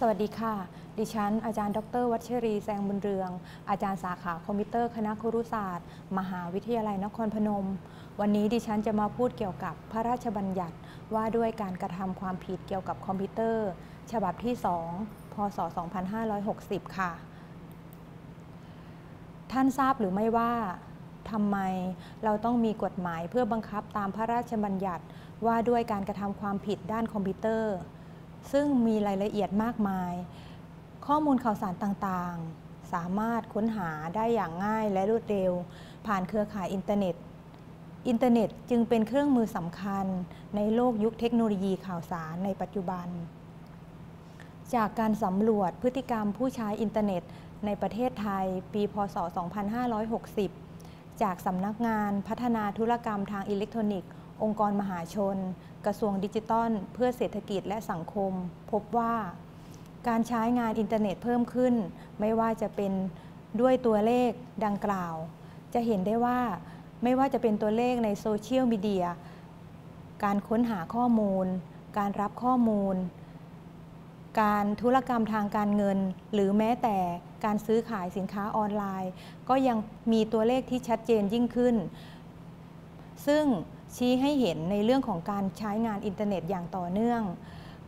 สวัสดีค่ะ ดิฉัน อาจารย์ ดร วัชรีแสงบุญเรือง อาจารย์สาขาคอมพิวเตอร์ คณะครุศาสตร์ มหาวิทยาลัยนครพนม วันนี้ดิฉันจะมาพูดเกี่ยวกับพระราชบัญญัติว่าด้วยการกระทำความผิดเกี่ยวกับคอมพิวเตอร์ ฉบับที่ 2 พศ 2560 ค่ะ ท่านทราบหรือไม่ว่าทำไมเราต้องมีกฎหมายเพื่อบังคับตามพระราชบัญญัติว่าด้วยการกระทำความผิดด้านคอมพิวเตอร์ ซึ่งมีรายละเอียดมากมาย ข้อมูลข่าวสารต่างๆ สามารถค้นหาได้อย่างง่ายและรวดเร็ว ผ่านเครือข่ายอินเทอร์เน็ต อินเทอร์เน็ตจึงเป็นเครื่องมือสำคัญในโลกยุคเทคโนโลยีข่าวสารในปัจจุบัน จากการสำรวจพฤติกรรมผู้ใช้อินเทอร์เน็ต ในประเทศไทย ปี พศ 2560 จากสำนักงานพัฒนาธุรกรรมทางอิเล็กทรอนิกส์ องค์การมหาชน กระทรวงดิจิทัล เพื่อเศรษฐกิจและสังคม พบว่า การใช้งานอินเทอร์เน็ตเพิ่มขึ้น ไม่ว่าจะเป็นด้วยตัวเลขดังกล่าว จะเห็นได้ว่าไม่ว่าจะเป็นตัวเลขในโซเชียลมีเดียการค้นหาข้อมูล การรับข้อมูล การธุรกรรมทางการเงิน หรือแม้แต่การซื้อขายสินค้าออนไลน์ ก็ยังมีตัวเลขที่ชัดเจนยิ่งขึ้น ซึ่ง ชี้ให้เห็นในเรื่องของการใช้งานอินเทอร์เน็ตอย่างต่อเนื่อง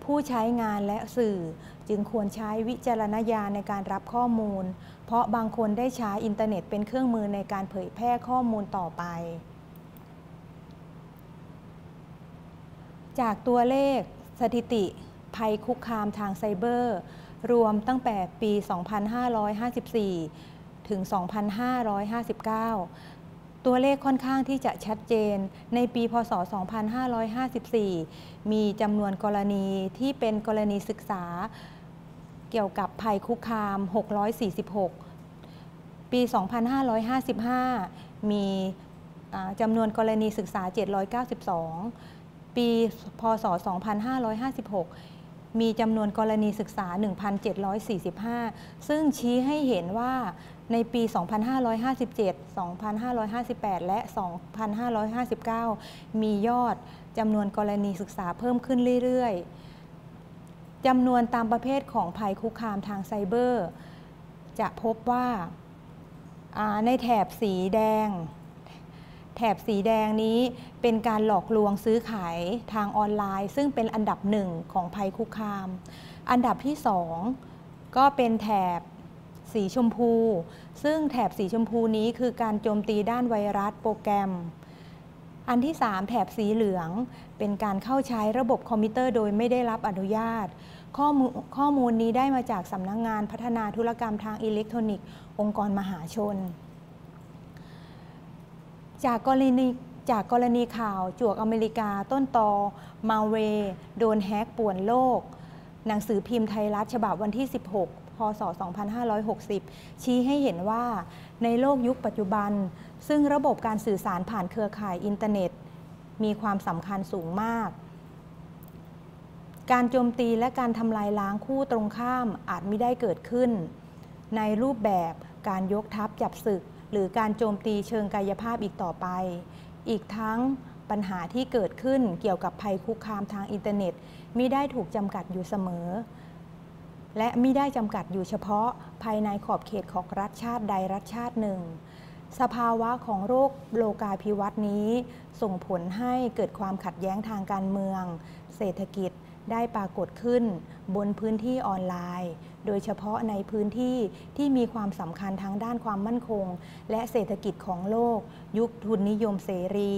ผู้ใช้งานและสื่อจึงควรใช้วิจารณญาณในการรับข้อมูล เพราะบางคนได้ใช้อินเทอร์เน็ตเป็นเครื่องมือในการเผยแพร่ข้อมูลต่อไป จากตัวเลขสถิติ ภัยคุกคามทางไซเบอร์ รวมตั้งแต่ปี 2554 ถึง 2559 ตัวเลขค่อนข้างที่จะชัดเจน ในปีพศ 2554 มีจำนวนกรณีที่เป็นกรณีศึกษาเกี่ยวกับภัยคุกคาม 646 ปี 2555 มีจำนวนกรณีศึกษา 792 ปีพศ 2556 มีจำนวนกรณีศึกษา 1,745 ซึ่งชี้ให้เห็นว่า ในปี 2557 2558 และ 2559 มียอดจำนวนกรณีศึกษาเพิ่มขึ้นเรื่อยๆจำนวนตามประเภทของภัยคุกคามทางไซเบอร์ จะพบว่าในแถบสีแดง แถบสีแดงนี้เป็นการหลอกลวงซื้อขายทางออนไลน์ ซึ่งเป็นอันดับหนึ่งของภัยคุกคาม อันดับที่สองก็เป็นแถบ สีชมพู ซึ่งแถบสีชมพูนี้คือการโจมตีด้านไวรัสโปรแกรม อันที่ 3 แถบสีเหลือง เป็นการเข้าใช้ระบบคอมพิวเตอร์โดยไม่ได้รับอนุญาต ข้อมูลข้อมูลนี้ได้มาจากสำนักงงานพัฒนาธุรกรรมทางอิเล็กทรอนิกส์องค์กรมหาชน จากกรณีจากกรณีข่าวจวกอเมริกาต้นตอมาเว โดนแฮกป่วนโลก หนังสือพิมพ์ไทยรัฐฉบับวันที่ 16 พศ 2560 ชี้ให้เห็นว่าในโลกยุคปัจจุบัน ซึ่งระบบการสื่อสารผ่านเครือข่ายอินเทอร์เน็ต มีความสำคัญสูงมาก การโจมตีและการทำลายล้างคู่ตรงข้ามอาจไม่ได้เกิดขึ้น ในรูปแบบการยกทัพจับศึก หรือการโจมตีเชิงกายภาพอีกต่อไป อีกทั้งปัญหาที่เกิดขึ้นเกี่ยวกับภัยคุกคามทางอินเทอร์เน็ตมิได้ถูกจำกัดอยู่เสมอ และไม่ได้จำกัดอยู่เฉพาะภายในขอบเขตของรัฐชาติใดรัฐชาติหนึ่ง สภาวะของโรคโลกาภิวัตน์นี้ ส่งผลให้เกิดความขัดแย้งทางการเมือง เศรษฐกิจได้ปรากฏขึ้น บนพื้นที่ออนไลน์ โดยเฉพาะในพื้นที่ที่มีความสำคัญทั้งด้านความมั่นคง และเศรษฐกิจของโลก ยุคทุนนิยมเสรี